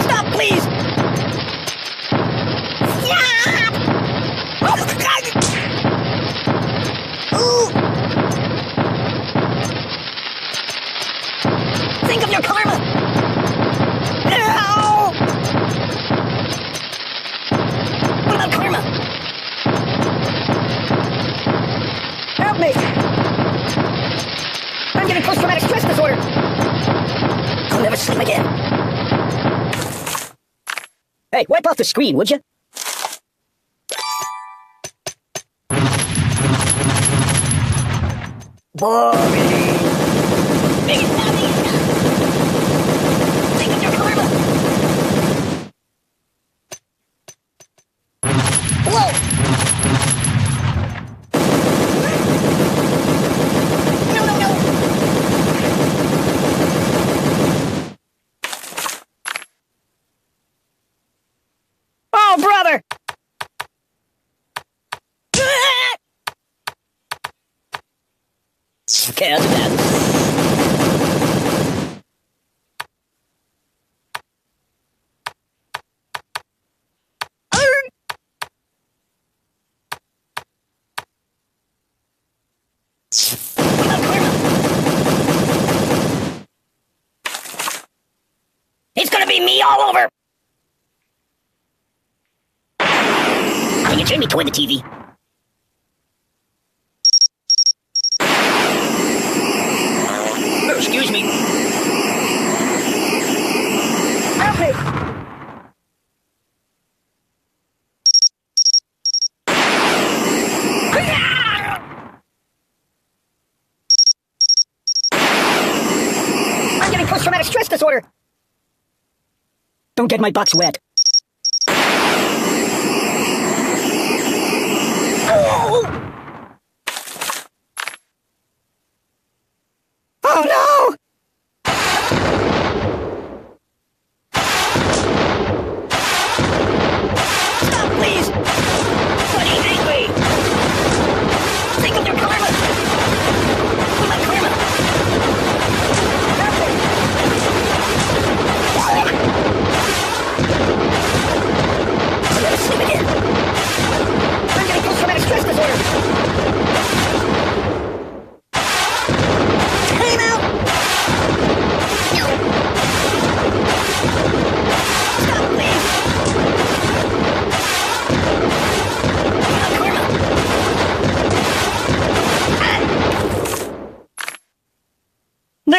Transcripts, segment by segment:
Stop, please! Yeah! Oh! Think of your karma! What about karma? Help me! Post-traumatic stress disorder! I'll never sleep again. Hey, wipe off the screen, would you? Boring. Make it stop, make it stop. Think of your karma. Whoa. No, no, no. Oh, brother! That's. It's gonna be me all over! Can you turn me toward the TV? Excuse me. Help me! I'm getting post-traumatic stress disorder! Don't get my box wet. Oh! Oh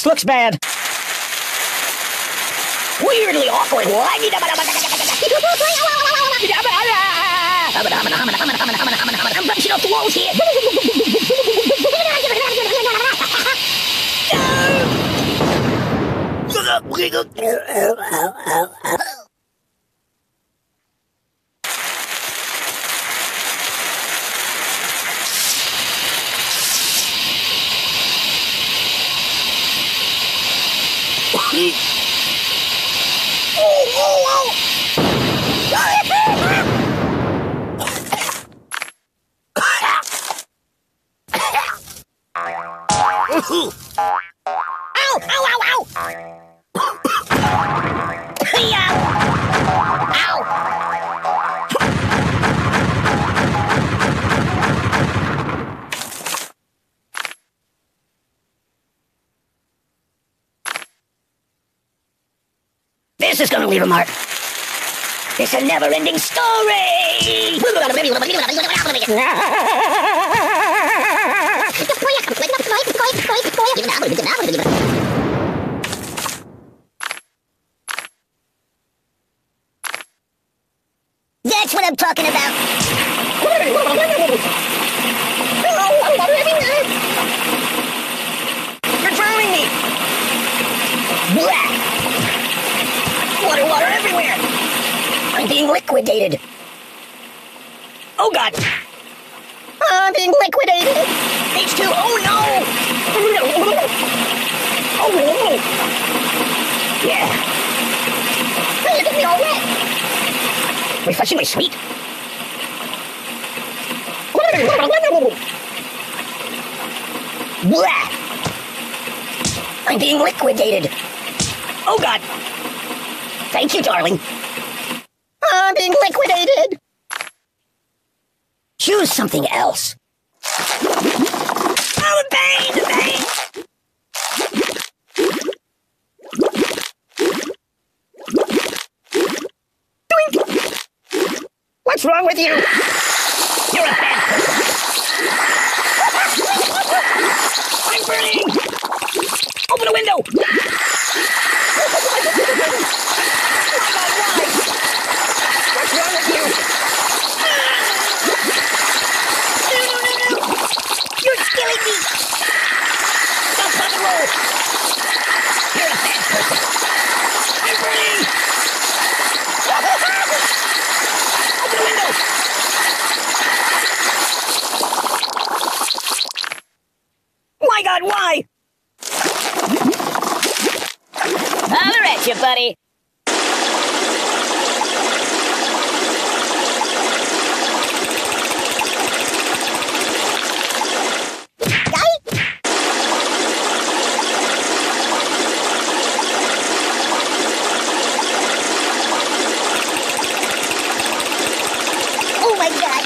This looks bad. Weirdly awkward. I'm brushing off the walls here. Ow! Ow! Ow! Ow! This is gonna leave a mark. It's a never-ending story! That's what I'm talking about! You're drowning me! Blah! Water, water everywhere! I'm being liquidated! Oh god! I'm being liquidated! H2, oh no! Oh no! Oh no! Yeah! Hey, look at me all wet! Refreshingly sweet! Blah! I'm being liquidated. Oh god. Thank you, darling. I'm being liquidated. Choose something else. Oh, the pain, the pain. Doink. What's wrong with you? You're a bad person. I'm burning! Open a window! What's wrong with you? No, no, no, no! You're killing me! Stop, rock and roll! You're a bad person. I'm burning! Open the window! My God, why? Holler at you, buddy. Oh my God!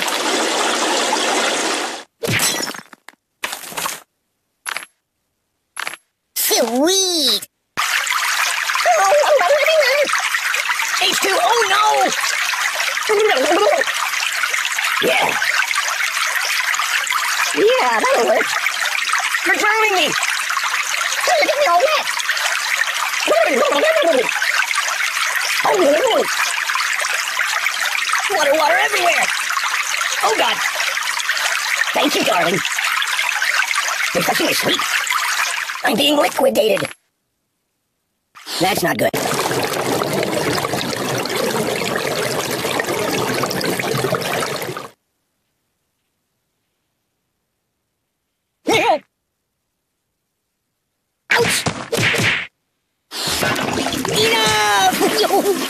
Sweet! Oh, I'm everywhere! H2, oh no! Yeah. Yeah, that'll work. You're drowning me! You're getting me all wet! Oh, water, water everywhere! Oh God! Thank you, darling. You're touching me sweet. I'm being liquidated. That's not good. Ouch! Enough!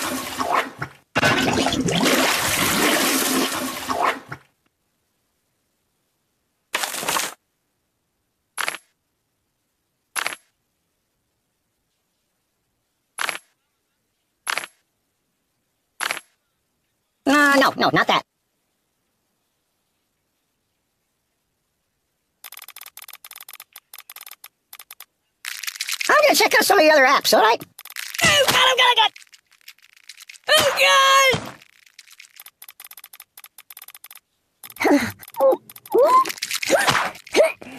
Uh, no, no, not that. I'm gonna check out some of the other apps, alright? Oh god, oh god, oh god! Oh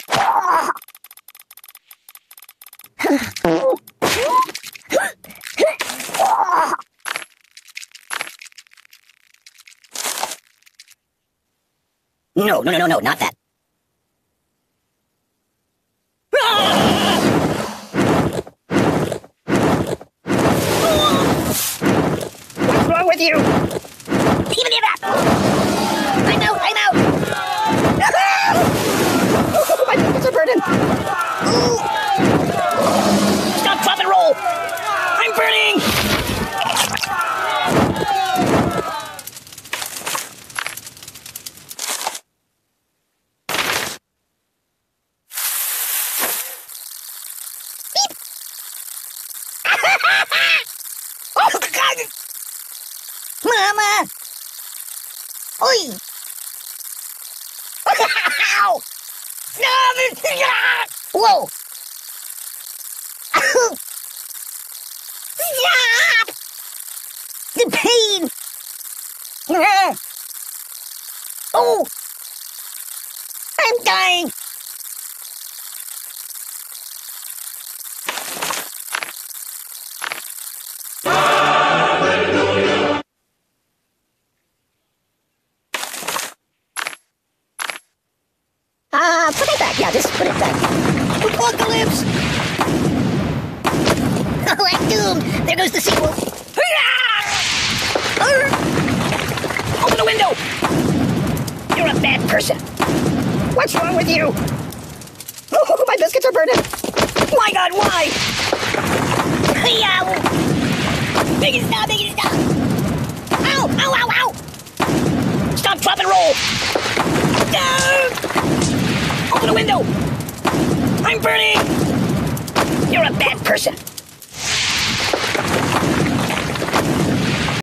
god! No, no, no, no, not that. What's wrong with you? Even give up! I'm out, I'm out! Oh, my fingers are burning! Ooh. Stop, drop, and roll! I'm burning! Mama! Oi! No, Whoa! Stop! The pain! Oh! I'm dying! Yeah, just put it back. Apocalypse! Oh, I'm doomed. There goes the sequel. Open the window! You're a bad person. What's wrong with you? Oh, my biscuits are burning. My God, why? Yow! Make stop, it stop! Ow, ow, ow, ow! Stop, drop, and roll! No! Open the window! I'm burning! You're a bad person.